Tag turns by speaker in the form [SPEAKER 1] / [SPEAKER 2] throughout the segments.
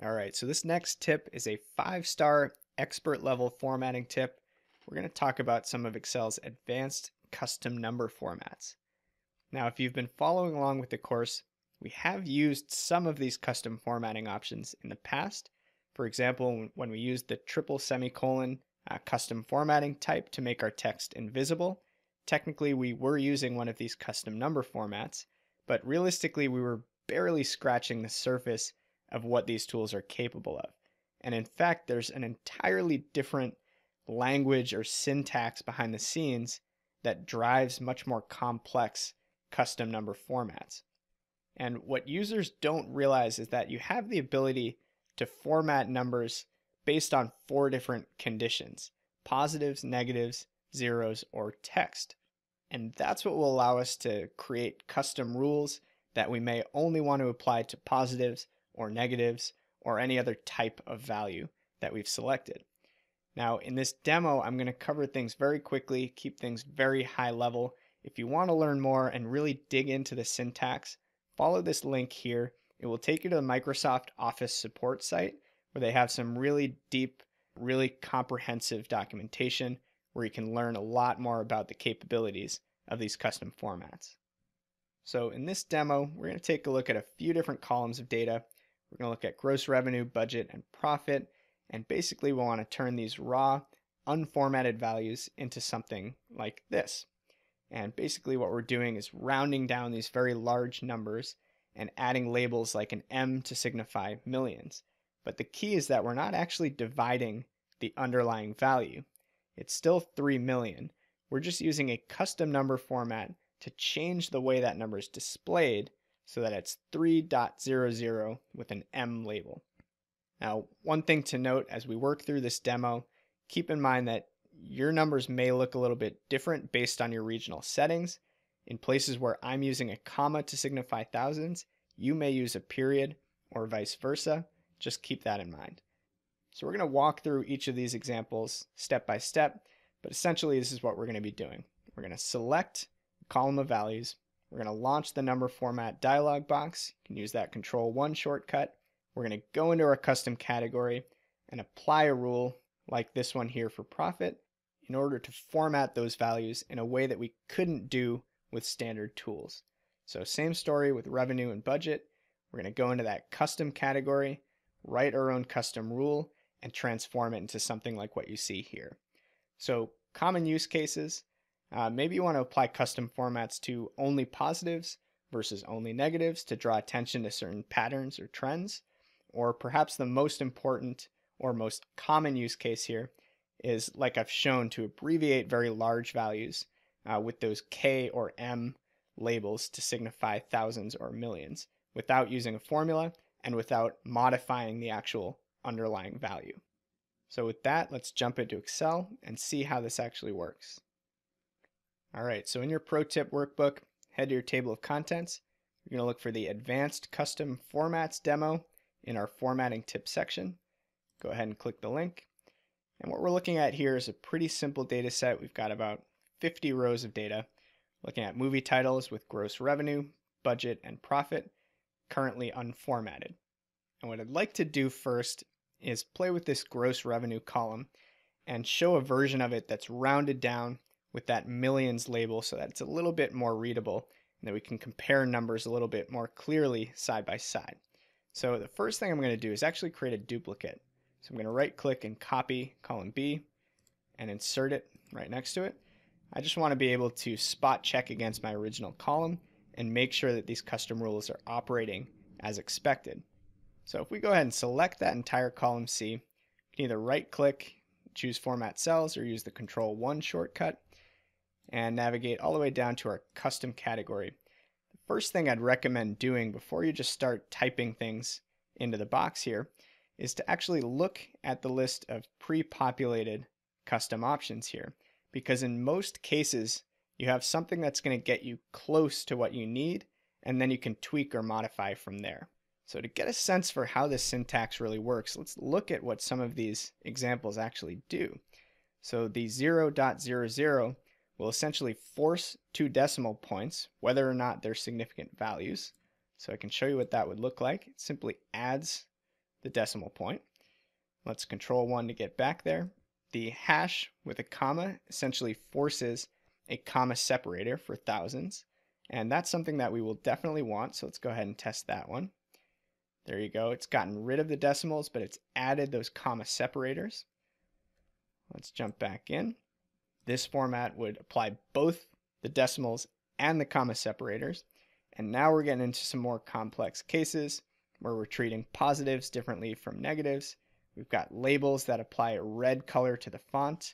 [SPEAKER 1] All right, so this next tip is a five star expert level formatting tip. We're going to talk about some of Excel's advanced custom number formats. Now, if you've been following along with the course, we have used some of these custom formatting options in the past. For example, when we used the triple semicolon uh, custom formatting type to make our text invisible, technically we were using one of these custom number formats, but realistically we were barely scratching the surface of what these tools are capable of. And in fact, there's an entirely different language or syntax behind the scenes that drives much more complex custom number formats. And what users don't realize is that you have the ability to format numbers based on four different conditions positives, negatives, zeros, or text. And that's what will allow us to create custom rules that we may only want to apply to positives or negatives or any other type of value that we've selected. Now in this demo, I'm going to cover things very quickly, keep things very high level. If you want to learn more and really dig into the syntax, follow this link here. It will take you to the Microsoft Office support site where they have some really deep, really comprehensive documentation where you can learn a lot more about the capabilities of these custom formats. So in this demo, we're going to take a look at a few different columns of data we're going to look at gross revenue, budget, and profit. And basically, we want to turn these raw, unformatted values into something like this. And basically, what we're doing is rounding down these very large numbers and adding labels like an M to signify millions. But the key is that we're not actually dividing the underlying value. It's still 3 million. We're just using a custom number format to change the way that number is displayed so that it's 3.00 with an M label. Now, one thing to note as we work through this demo, keep in mind that your numbers may look a little bit different based on your regional settings. In places where I'm using a comma to signify thousands, you may use a period or vice versa. Just keep that in mind. So we're going to walk through each of these examples step by step, but essentially this is what we're going to be doing. We're going to select a column of values, we're going to launch the number format dialog box. You can use that control 1 shortcut. We're going to go into our custom category and apply a rule like this one here for profit in order to format those values in a way that we couldn't do with standard tools. So same story with revenue and budget. We're going to go into that custom category, write our own custom rule, and transform it into something like what you see here. So common use cases, uh, maybe you want to apply custom formats to only positives versus only negatives to draw attention to certain patterns or trends. Or perhaps the most important or most common use case here is like I've shown to abbreviate very large values uh, with those K or M labels to signify thousands or millions without using a formula and without modifying the actual underlying value. So with that, let's jump into Excel and see how this actually works. All right, so in your pro tip workbook, head to your table of contents. You're going to look for the advanced custom formats demo in our formatting tips section. Go ahead and click the link. And what we're looking at here is a pretty simple data set. We've got about 50 rows of data looking at movie titles with gross revenue, budget, and profit, currently unformatted. And what I'd like to do first is play with this gross revenue column and show a version of it that's rounded down with that millions label so that it's a little bit more readable and that we can compare numbers a little bit more clearly side by side. So the first thing I'm going to do is actually create a duplicate. So I'm going to right click and copy column B and insert it right next to it. I just want to be able to spot check against my original column and make sure that these custom rules are operating as expected. So if we go ahead and select that entire column C, you can either right click, choose format cells or use the control 1 shortcut and navigate all the way down to our custom category. The first thing I'd recommend doing before you just start typing things into the box here is to actually look at the list of pre-populated custom options here because in most cases you have something that's going to get you close to what you need and then you can tweak or modify from there. So to get a sense for how this syntax really works, let's look at what some of these examples actually do. So the 0.00 will essentially force two decimal points, whether or not they're significant values. So I can show you what that would look like. It simply adds the decimal point. Let's control 1 to get back there. The hash with a comma essentially forces a comma separator for thousands. And that's something that we will definitely want. So let's go ahead and test that one. There you go. It's gotten rid of the decimals, but it's added those comma separators. Let's jump back in. This format would apply both the decimals and the comma separators. And now we're getting into some more complex cases where we're treating positives differently from negatives. We've got labels that apply a red color to the font.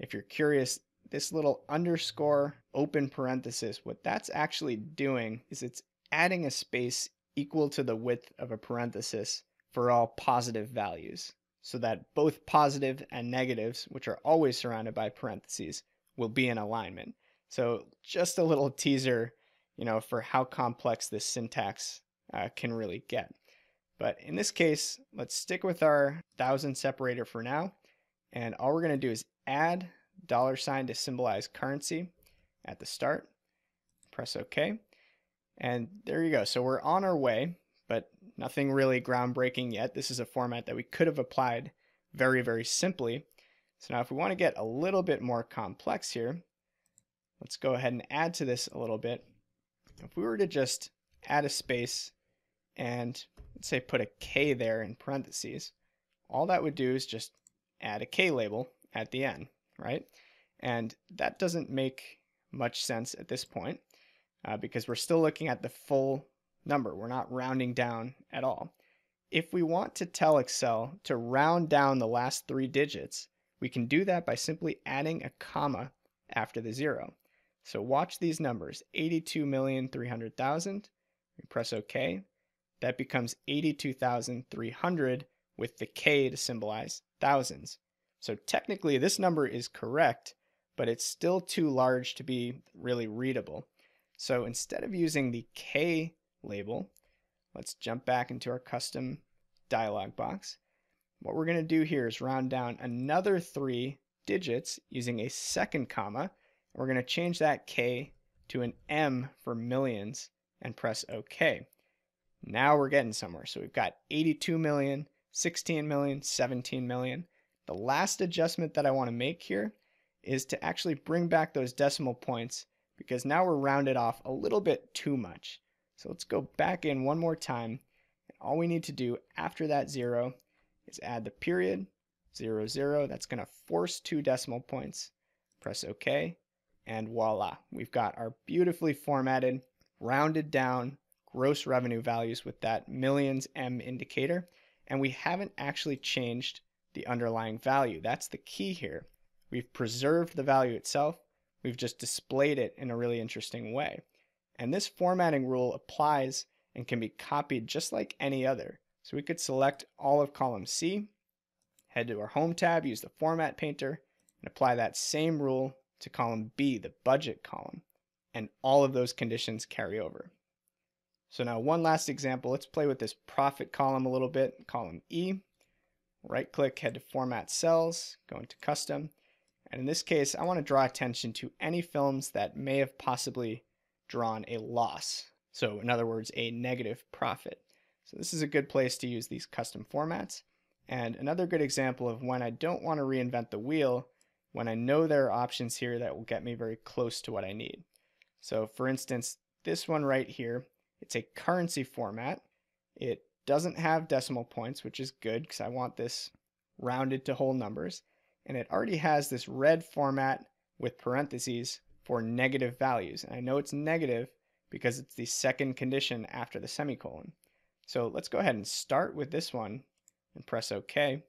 [SPEAKER 1] If you're curious, this little underscore open parenthesis, what that's actually doing is it's adding a space equal to the width of a parenthesis for all positive values so that both positive and negatives, which are always surrounded by parentheses, will be in alignment. So just a little teaser, you know, for how complex this syntax uh, can really get. But in this case, let's stick with our thousand separator for now. And all we're going to do is add dollar sign to symbolize currency at the start. Press OK. And there you go. So we're on our way, but nothing really groundbreaking yet. This is a format that we could have applied very, very simply. So now if we want to get a little bit more complex here, let's go ahead and add to this a little bit. If we were to just add a space and let's say put a K there in parentheses, all that would do is just add a K label at the end, right? And that doesn't make much sense at this point uh, because we're still looking at the full number. We're not rounding down at all. If we want to tell Excel to round down the last three digits, we can do that by simply adding a comma after the zero. So watch these numbers, 82,300,000. We press OK. That becomes 82,300 with the K to symbolize thousands. So technically this number is correct, but it's still too large to be really readable. So instead of using the K label, let's jump back into our custom dialog box. What we're going to do here is round down another three digits using a second comma. We're going to change that K to an M for millions and press OK. Now we're getting somewhere. So we've got 82 million, 16 million, 17 million. The last adjustment that I want to make here is to actually bring back those decimal points because now we're rounded off a little bit too much. So let's go back in one more time. And all we need to do after that zero is add the period, zero, zero. That's going to force two decimal points. Press OK, and voila. We've got our beautifully formatted, rounded down gross revenue values with that millions M indicator. And we haven't actually changed the underlying value. That's the key here. We've preserved the value itself. We've just displayed it in a really interesting way. And this formatting rule applies and can be copied just like any other. So we could select all of column C, head to our Home tab, use the Format Painter, and apply that same rule to column B, the budget column. And all of those conditions carry over. So now one last example, let's play with this profit column a little bit, column E. Right click, head to Format Cells, go into Custom. And in this case, I want to draw attention to any films that may have possibly drawn a loss. So in other words, a negative profit. So this is a good place to use these custom formats. And another good example of when I don't want to reinvent the wheel, when I know there are options here that will get me very close to what I need. So for instance, this one right here, it's a currency format. It doesn't have decimal points, which is good because I want this rounded to whole numbers. And it already has this red format with parentheses for negative values. And I know it's negative because it's the second condition after the semicolon. So let's go ahead and start with this one and press OK.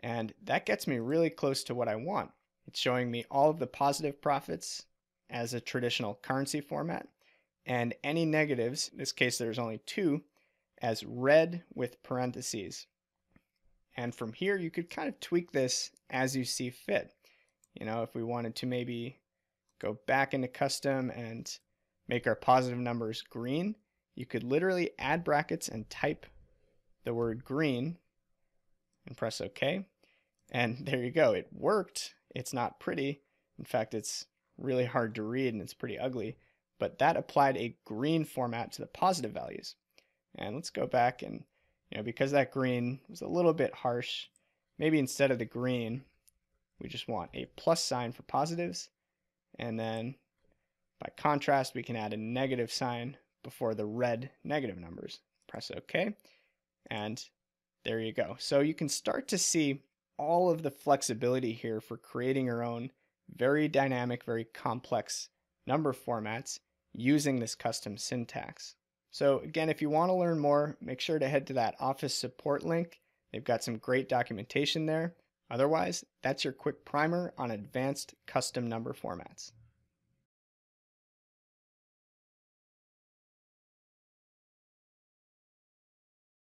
[SPEAKER 1] And that gets me really close to what I want. It's showing me all of the positive profits as a traditional currency format and any negatives, in this case there's only two, as red with parentheses. And from here you could kind of tweak this as you see fit. You know, if we wanted to maybe go back into custom and make our positive numbers green, you could literally add brackets and type the word green and press OK. And there you go. It worked. It's not pretty. In fact, it's really hard to read and it's pretty ugly. But that applied a green format to the positive values. And let's go back and you know, because that green was a little bit harsh, maybe instead of the green, we just want a plus sign for positives. And then by contrast, we can add a negative sign before the red negative numbers. Press OK. And there you go. So you can start to see all of the flexibility here for creating your own very dynamic, very complex number formats using this custom syntax. So again, if you want to learn more, make sure to head to that office support link. They've got some great documentation there. Otherwise, that's your quick primer on advanced custom number formats.